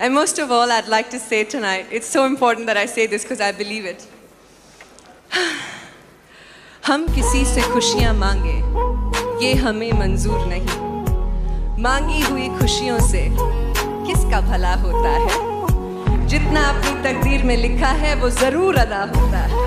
And most of all, I'd like to say tonight, it's so important that I say this because I believe it. हम किसी से खुशियाँ मांगे ये हमें मंजूर नहीं मांगी हुई खुशियों से किसका भला होता है जितना अपनी तकदीर में लिखा है वो ज़रूर अदा होता है